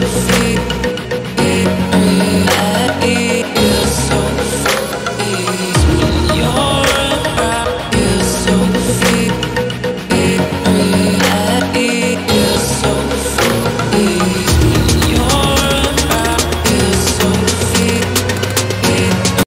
This.